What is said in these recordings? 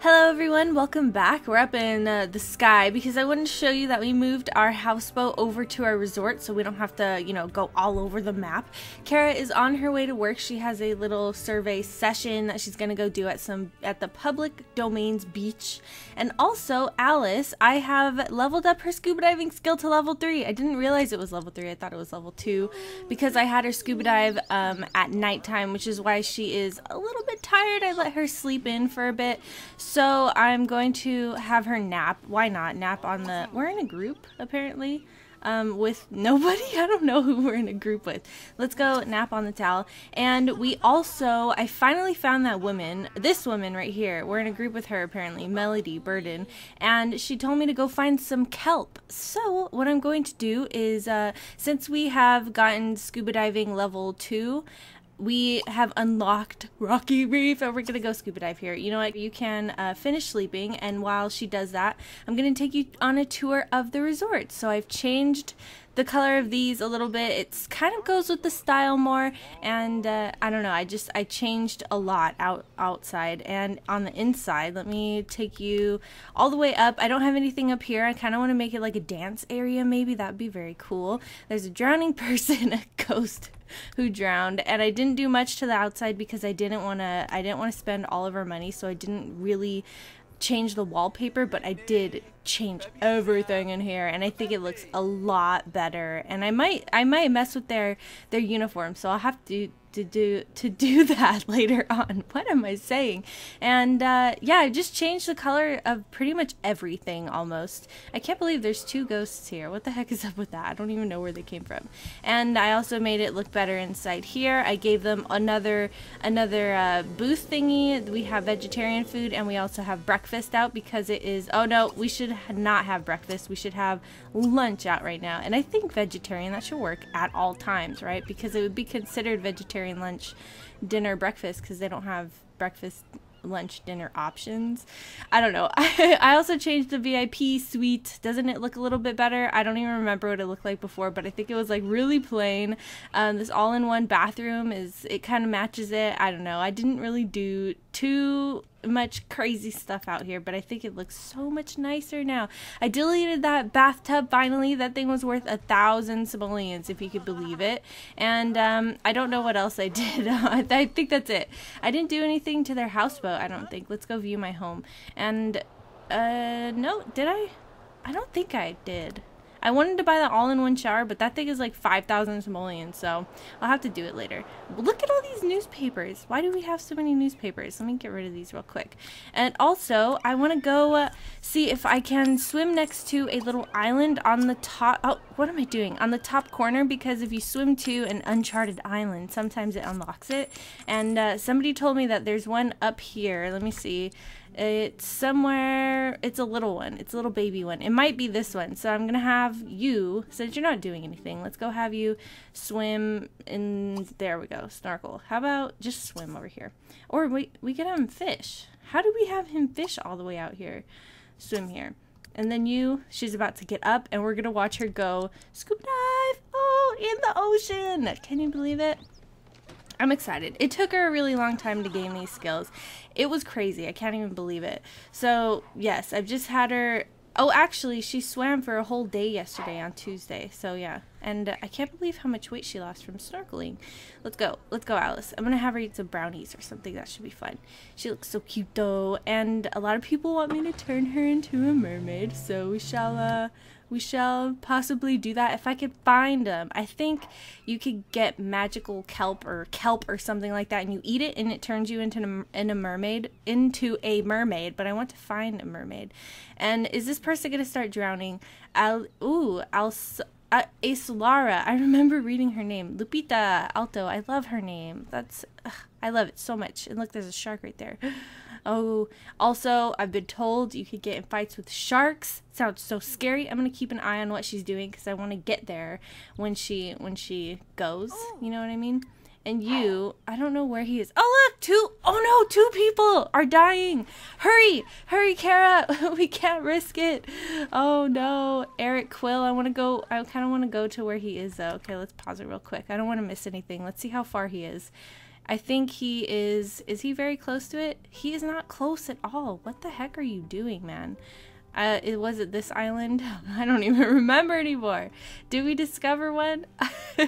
Hello everyone, welcome back. We're up in uh, the sky because I wanted to show you that we moved our houseboat over to our resort so we don't have to, you know, go all over the map. Kara is on her way to work. She has a little survey session that she's going to go do at some at the public domains beach. And also Alice, I have leveled up her scuba diving skill to level 3. I didn't realize it was level 3. I thought it was level 2 because I had her scuba dive um, at nighttime, which is why she is a little bit tired. I let her sleep in for a bit. I'm going to have her nap. Why not? Nap on the. We're in a group, apparently. Um, with nobody. I don't know who we're in a group with. Let's go nap on the towel. And we also, I finally found that woman, this woman right here. We're in a group with her apparently, Melody Burden, and she told me to go find some kelp. So what I'm going to do is, uh, since we have gotten scuba diving level two, we have unlocked Rocky Reef and we're gonna go scuba dive here. You know what? You can uh, finish sleeping, and while she does that, I'm gonna take you on a tour of the resort. So I've changed the color of these a little bit. It kind of goes with the style more, and uh, I don't know. I just I changed a lot out outside and on the inside. Let me take you all the way up. I don't have anything up here. I kind of want to make it like a dance area. Maybe that'd be very cool. There's a drowning person, a ghost who drowned and I didn't do much to the outside because I didn't want to I didn't want to spend all of our money so I didn't really change the wallpaper but I did change everything in here and I think it looks a lot better. And I might I might mess with their their uniform so I'll have to to do to do that later on. What am I saying? And uh, yeah, I just changed the color of pretty much everything almost. I can't believe there's two ghosts here. What the heck is up with that? I don't even know where they came from. And I also made it look better inside here. I gave them another another uh, booth thingy. We have vegetarian food and we also have breakfast out because it is. Oh no, we should not have breakfast. We should have lunch out right now. And I think vegetarian that should work at all times, right? Because it would be considered vegetarian vegetarian lunch, dinner, breakfast because they don't have breakfast lunch dinner options. I don't know. I, also changed the VIP suite. Doesn't it look a little bit better? I don't even remember what it looked like before, but I think it was like really plain. Um, this all-in-one bathroom is it kind of matches it. I don't know. I didn't really do too much crazy stuff out here, but I think it looks so much nicer now. I deleted that bathtub finally. That thing was worth a thousand simoleons, if you could believe it. And um, I don't know what else I did. I think that's it. I didn't do anything to their houseboat, I don't think. Let's go view my home. And, uh, no, did I? I don't think I did. I wanted to buy the all-in-one shower, but that thing is like 5,000 simoleons, so I'll have to do it later. Look at all these newspapers. Why do we have so many newspapers? Let me get rid of these real quick. And also, I want to go uh, see if I can swim next to a little island on the top. Oh, what am I doing? On the top corner, because if you swim to an uncharted island, sometimes it unlocks it. And uh, somebody told me that there's one up here. Let me see. It's somewhere, it's a little one. It's a little baby one. It might be this one. So I'm going to have you, since you're not doing anything, let's go have you swim in, there we go, snorkel. How about just swim over here? Or we, we could have him fish. How do we have him fish all the way out here? Swim here. And then you, she's about to get up and we're going to watch her go scuba dive. Oh, in the ocean. Can you believe it? I'm excited. It took her a really long time to gain these skills. It was crazy. I can't even believe it. So, yes, I've just had her. Oh, actually, she swam for a whole day yesterday on Tuesday. So, yeah. And I can't believe how much weight she lost from snorkeling. Let's go. Let's go, Alice. I'm going to have her eat some brownies or something. That should be fun. She looks so cute, though. And a lot of people want me to turn her into a mermaid. So, we shall, uh, we shall possibly do that if I could find them. I think you could get magical kelp or kelp or something like that, and you eat it, and it turns you into a, in a mermaid, into a mermaid. But I want to find a mermaid. And is this person gonna start drowning? Al, ooh, Al. Uh, Lara. I remember reading her name. Lupita Alto. I love her name. That's ugh, I love it so much. And look, there's a shark right there. Oh, also, I've been told you could get in fights with sharks. Sounds so scary. I'm gonna keep an eye on what she's doing because I want to get there when she when she goes. Oh. You know what I mean? And you, I don't know where he is. Oh look, two oh no, two people are dying. Hurry, hurry, Kara. we can't risk it. Oh no, Eric Quill. I want to go. I kind of want to go to where he is though. Okay, let's pause it real quick. I don't want to miss anything. Let's see how far he is. I think he is. Is he very close to it? He is not close at all. What the heck are you doing, man? Uh, it was it this island? I don't even remember anymore. Did we discover one?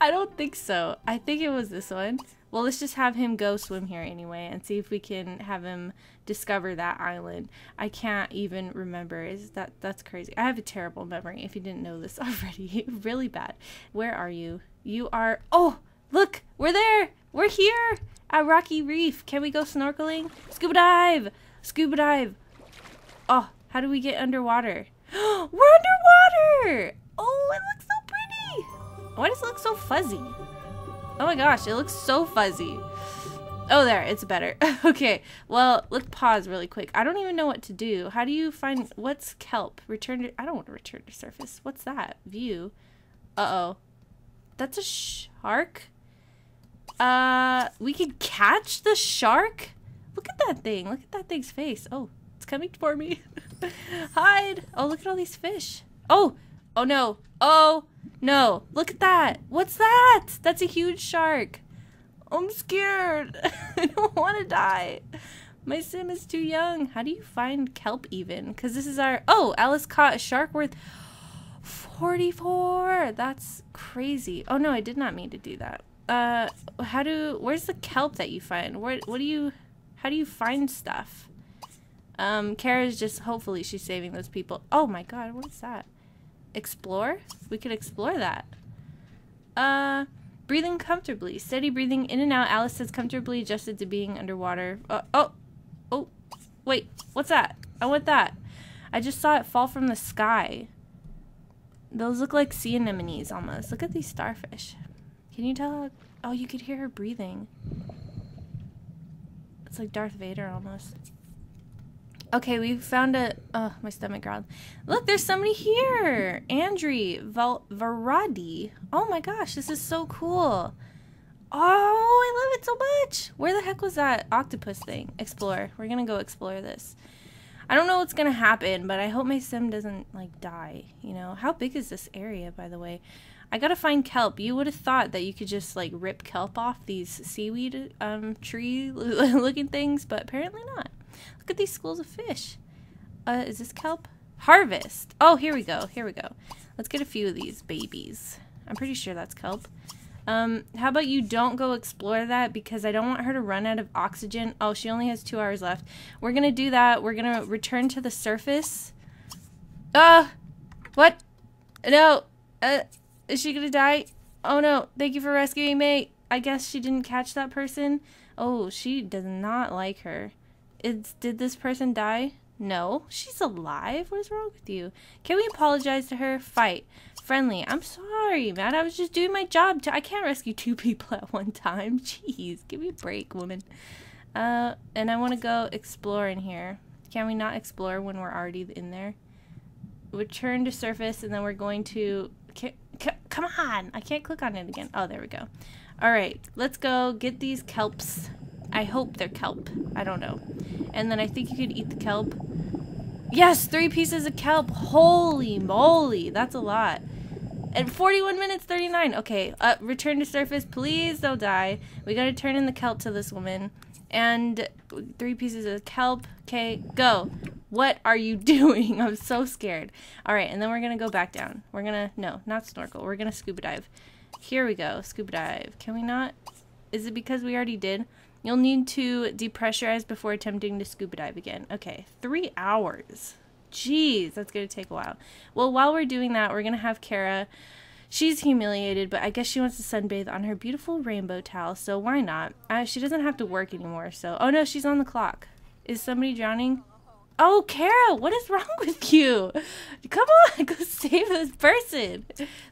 I don't think so. I think it was this one. Well, let's just have him go swim here anyway and see if we can have him discover that island. I can't even remember. Is that that's crazy. I have a terrible memory if you didn't know this already. really bad. Where are you? You are Oh, look. We're there. We're here at Rocky Reef. Can we go snorkeling? Scuba dive. Scuba dive. Oh, how do we get underwater? We're underwater! Oh, it looks so pretty! Why does it look so fuzzy? Oh my gosh, it looks so fuzzy. Oh, there, it's better. okay, well, let's pause really quick. I don't even know what to do. How do you find, what's kelp? Return to, I don't want to return to surface. What's that? View. Uh-oh. That's a shark? Uh, we could catch the shark? Look at that thing. Look at that thing's face. Oh, it's coming for me. Hide. Oh, look at all these fish. Oh, oh no. Oh, no. Look at that. What's that? That's a huge shark. I'm scared. I don't want to die. My sim is too young. How do you find kelp even? Because this is our... Oh, Alice caught a shark worth 44. That's crazy. Oh, no, I did not mean to do that. Uh, how do... Where's the kelp that you find? Where, what do you... How do you find stuff? Um, Kara's just... Hopefully she's saving those people. Oh, my God. What is that? Explore? We could explore that. Uh... Breathing comfortably. Steady breathing in and out. Alice says comfortably adjusted to being underwater. Uh, oh. Oh. Wait. What's that? I want that. I just saw it fall from the sky. Those look like sea anemones almost. Look at these starfish. Can you tell? Oh, you could hear her breathing. It's like Darth Vader almost. Okay, we found a. Oh, my stomach growled. Look, there's somebody here. Andri Val- Varadi. Oh my gosh, this is so cool. Oh, I love it so much. Where the heck was that octopus thing? Explore. We're gonna go explore this. I don't know what's gonna happen, but I hope my sim doesn't like die. You know, how big is this area, by the way? I gotta find kelp. You would have thought that you could just like rip kelp off these seaweed um, tree looking things, but apparently not. Look at these schools of fish. Uh, is this kelp? Harvest. Oh, here we go. Here we go. Let's get a few of these babies. I'm pretty sure that's kelp. Um, how about you don't go explore that because I don't want her to run out of oxygen. Oh, she only has two hours left. We're gonna do that. We're gonna return to the surface. Uh, what? No. Uh, is she gonna die? Oh no. Thank you for rescuing me. I guess she didn't catch that person. Oh, she does not like her. Is, did this person die? No, she's alive. What is wrong with you? Can we apologize to her? Fight. Friendly. I'm sorry, man. I was just doing my job. I can't rescue two people at one time. Jeez, give me a break, woman. Uh, and I want to go explore in here. Can we not explore when we're already in there? Return to surface, and then we're going to... come on! I can't click on it again. Oh, there we go. Alright, let's go get these kelps I hope they're kelp. I don't know. And then I think you could eat the kelp. Yes, three pieces of kelp. Holy moly, that's a lot. And 41 minutes 39. Okay, uh, return to surface. Please don't die. We gotta turn in the kelp to this woman. And three pieces of kelp. Okay, go. What are you doing? I'm so scared. All right, and then we're gonna go back down. We're gonna, no, not snorkel. We're gonna scuba dive. Here we go, scuba dive. Can we not? Is it because we already did? You'll need to depressurize before attempting to scuba dive again. Okay, three hours. Jeez, that's going to take a while. Well, while we're doing that, we're going to have Kara. She's humiliated, but I guess she wants to sunbathe on her beautiful rainbow towel, so why not? Uh, she doesn't have to work anymore, so... Oh no, she's on the clock. Is somebody drowning? Oh, Kara, what is wrong with you? Come on, go save this person.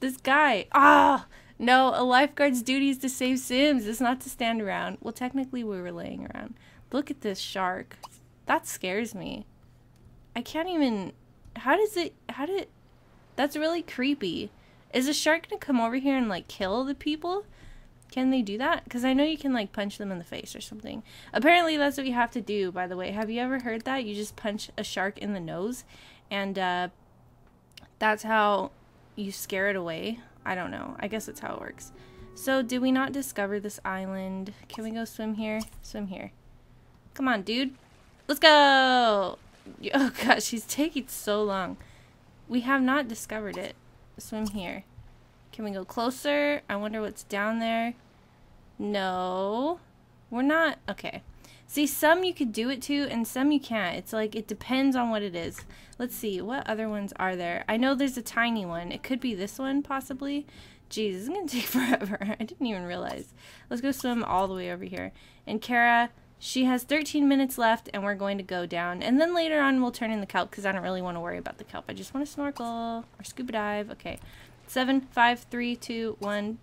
This guy. Ah, oh, no, a lifeguard's duty is to save Sims. It's not to stand around. Well, technically, we were laying around. Look at this shark. That scares me. I can't even... How does it... How did... That's really creepy. Is a shark gonna come over here and, like, kill the people? Can they do that? Because I know you can, like, punch them in the face or something. Apparently, that's what you have to do, by the way. Have you ever heard that? You just punch a shark in the nose, and, uh, that's how you scare it away. I don't know. I guess that's how it works. So, did we not discover this island? Can we go swim here? Swim here. Come on, dude. Let's go! Oh gosh, she's taking so long. We have not discovered it. Swim here. Can we go closer? I wonder what's down there. No. We're not. Okay. See, some you could do it to, and some you can't. It's like, it depends on what it is. Let's see, what other ones are there? I know there's a tiny one. It could be this one, possibly. Jeez, this is going to take forever. I didn't even realize. Let's go swim all the way over here. And Kara, she has 13 minutes left, and we're going to go down. And then later on, we'll turn in the kelp, because I don't really want to worry about the kelp. I just want to snorkel or scuba dive. Okay. Seven, five, three, two, one.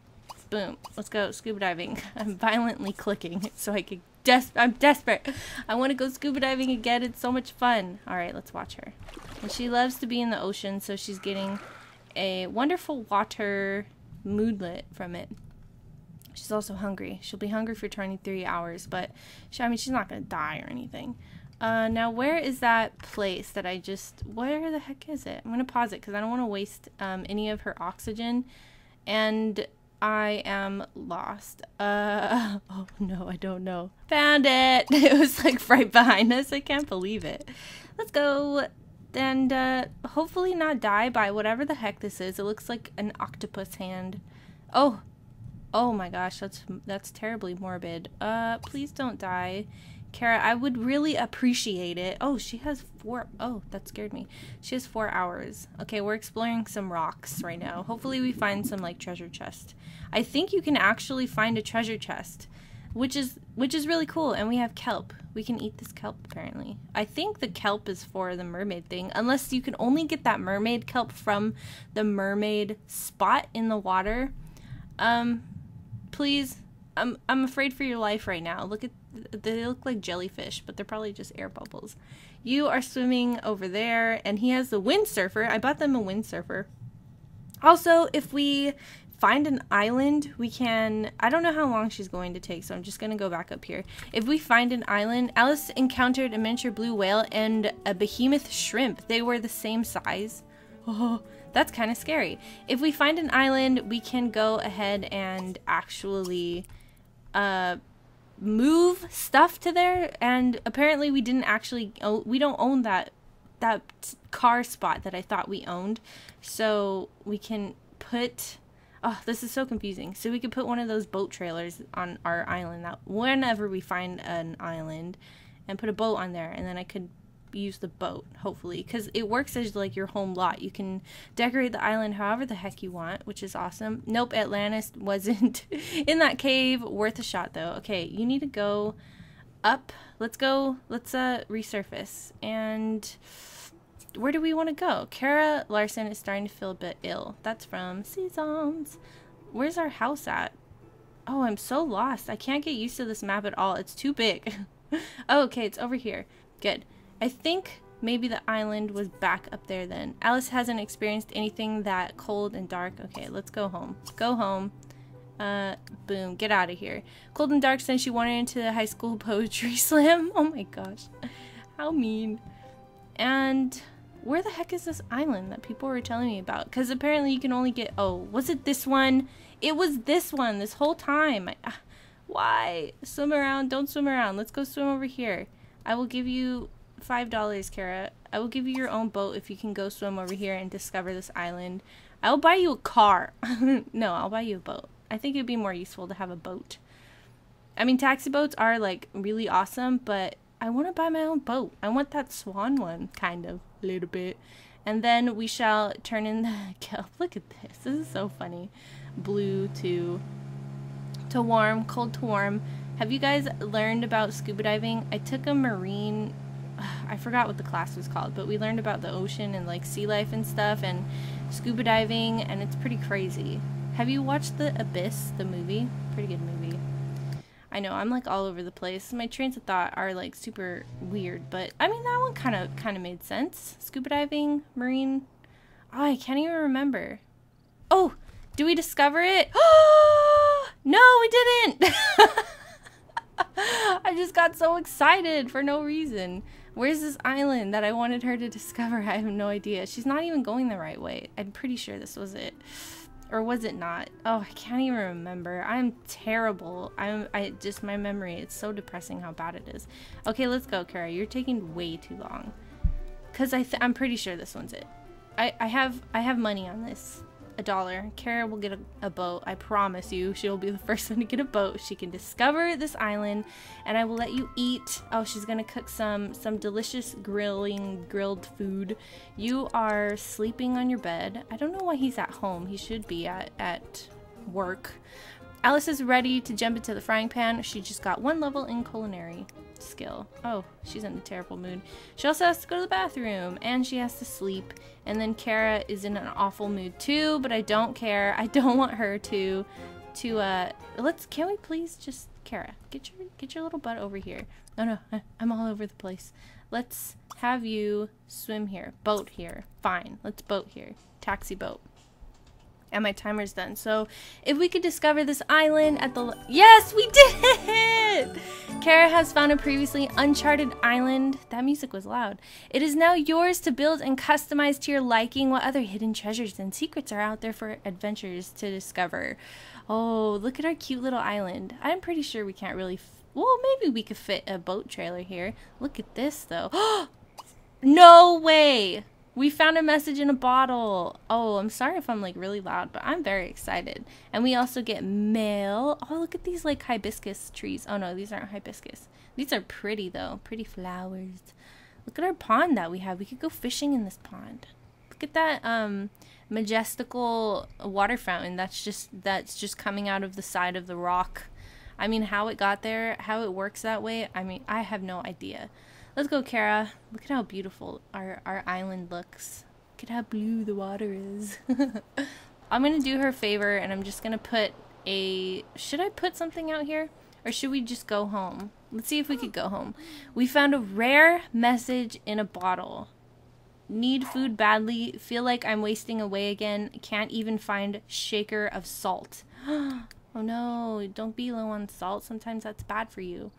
Boom. Let's go scuba diving. I'm violently clicking so I could des- I'm desperate. I want to go scuba diving again. It's so much fun. All right, let's watch her. And she loves to be in the ocean, so she's getting a wonderful water moodlet from it. She's also hungry. She'll be hungry for 23 hours, but she, I mean, she's not going to die or anything. Uh, now, where is that place that I just... Where the heck is it? I'm going to pause it because I don't want to waste um, any of her oxygen. And I am lost. Uh, oh no, I don't know. Found it! It was like right behind us. I can't believe it. Let's go and uh, hopefully not die by whatever the heck this is. It looks like an octopus hand. Oh, oh my gosh, that's that's terribly morbid. Uh, please don't die. Kara, I would really appreciate it. Oh, she has four. Oh, that scared me. She has four hours. Okay, we're exploring some rocks right now. Hopefully we find some like treasure chest. I think you can actually find a treasure chest, which is which is really cool. And we have kelp. We can eat this kelp apparently. I think the kelp is for the mermaid thing, unless you can only get that mermaid kelp from the mermaid spot in the water. Um, please, I'm I'm afraid for your life right now. Look at they look like jellyfish, but they're probably just air bubbles. You are swimming over there, and he has the windsurfer. I bought them a windsurfer. Also, if we find an island, we can. I don't know how long she's going to take, so I'm just going to go back up here. If we find an island, Alice encountered a miniature blue whale and a behemoth shrimp. They were the same size. Oh, that's kind of scary. If we find an island, we can go ahead and actually uh, move stuff to there. And apparently, we didn't actually. We don't own that that car spot that I thought we owned. So we can put oh, this is so confusing. So we could put one of those boat trailers on our island that whenever we find an island and put a boat on there and then I could use the boat hopefully because it works as like your home lot you can decorate the island however the heck you want which is awesome nope atlantis wasn't in that cave worth a shot though okay you need to go up let's go let's uh resurface and where do we want to go? Kara Larson is starting to feel a bit ill. That's from Seasons. Where's our house at? Oh, I'm so lost. I can't get used to this map at all. It's too big. oh, okay, it's over here. Good. I think maybe the island was back up there then. Alice hasn't experienced anything that cold and dark. Okay, let's go home. Go home. Uh, boom. Get out of here. Cold and dark since she wandered into the high school poetry slam. Oh my gosh. How mean. And where the heck is this island that people were telling me about? Because apparently you can only get, oh, was it this one? It was this one this whole time. I, uh, why? Swim around. Don't swim around. Let's go swim over here. I will give you $5, Kara. I will give you your own boat if you can go swim over here and discover this island. I'll buy you a car. no, I'll buy you a boat. I think it'd be more useful to have a boat. I mean, taxi boats are like really awesome, but I want to buy my own boat. I want that swan one, kind of a little bit. And then we shall turn in the kelp. Look at this. This is so funny. Blue to to warm, cold to warm. Have you guys learned about scuba diving? I took a marine I forgot what the class was called, but we learned about the ocean and like sea life and stuff and scuba diving and it's pretty crazy. Have you watched The Abyss, the movie? Pretty good movie. I know I'm like all over the place. My trains of thought are like super weird, but I mean that one kind of kind of made sense. Scuba diving, marine. Oh, I can't even remember. Oh, do we discover it? no, we didn't. I just got so excited for no reason. Where's this island that I wanted her to discover? I have no idea. She's not even going the right way. I'm pretty sure this was it. Or was it not? Oh, I can't even remember. I'm terrible. I'm I just my memory. It's so depressing how bad it is. Okay, let's go, Kara. You're taking way too long. Cause I I'm pretty sure this one's it. I I have I have money on this a dollar. Kara will get a, a, boat. I promise you, she'll be the first one to get a boat. She can discover this island, and I will let you eat. Oh, she's gonna cook some some delicious grilling grilled food. You are sleeping on your bed. I don't know why he's at home. He should be at at work. Alice is ready to jump into the frying pan. She just got one level in culinary skill. Oh, she's in a terrible mood. She also has to go to the bathroom and she has to sleep. And then Kara is in an awful mood too, but I don't care. I don't want her to to uh let's can we please just Kara, get your get your little butt over here. Oh no, I, I'm all over the place. Let's have you swim here. Boat here. Fine. Let's boat here. Taxi boat and my timer's done. So if we could discover this island at the... Yes, we did it! Kara has found a previously uncharted island. That music was loud. It is now yours to build and customize to your liking what other hidden treasures and secrets are out there for adventurers to discover. Oh, look at our cute little island. I'm pretty sure we can't really... well, maybe we could fit a boat trailer here. Look at this, though. no way! We found a message in a bottle. Oh, I'm sorry if I'm like really loud, but I'm very excited. And we also get mail. Oh, look at these like hibiscus trees. Oh no, these aren't hibiscus. These are pretty though. Pretty flowers. Look at our pond that we have. We could go fishing in this pond. Look at that um majestical water fountain that's just that's just coming out of the side of the rock. I mean, how it got there, how it works that way, I mean, I have no idea. Let's go, Kara. Look at how beautiful our, our island looks. Look at how blue the water is. I'm going to do her a favor and I'm just going to put a... Should I put something out here? Or should we just go home? Let's see if we could go home. We found a rare message in a bottle. Need food badly. Feel like I'm wasting away again. Can't even find shaker of salt. oh no, don't be low on salt. Sometimes that's bad for you.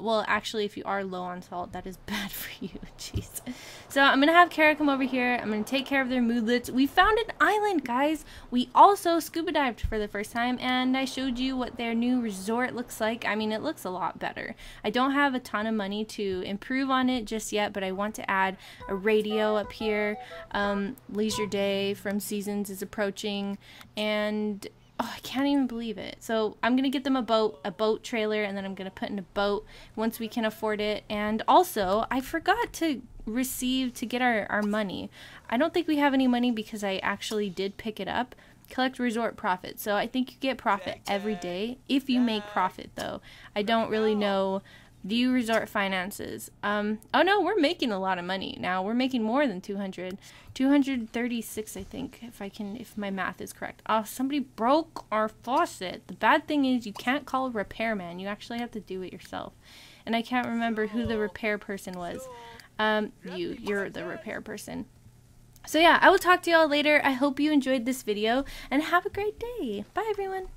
Well, actually, if you are low on salt, that is bad for you. Jeez. So I'm going to have Kara come over here. I'm going to take care of their moodlets. We found an island, guys. We also scuba dived for the first time, and I showed you what their new resort looks like. I mean, it looks a lot better. I don't have a ton of money to improve on it just yet, but I want to add a radio up here. Um, Leisure Day from Seasons is approaching, and oh, I can't even believe it. So I'm gonna get them a boat, a boat trailer, and then I'm gonna put in a boat once we can afford it. And also, I forgot to receive to get our, our money. I don't think we have any money because I actually did pick it up. Collect resort profit. So I think you get profit every day if you make profit though. I don't really know View resort finances. Um, oh no, we're making a lot of money now. We're making more than 200. 236, I think, if I can, if my math is correct. Oh, somebody broke our faucet. The bad thing is you can't call a repairman. You actually have to do it yourself. And I can't remember who the repair person was. Um, you, you're the repair person. So yeah, I will talk to y'all later. I hope you enjoyed this video and have a great day. Bye everyone.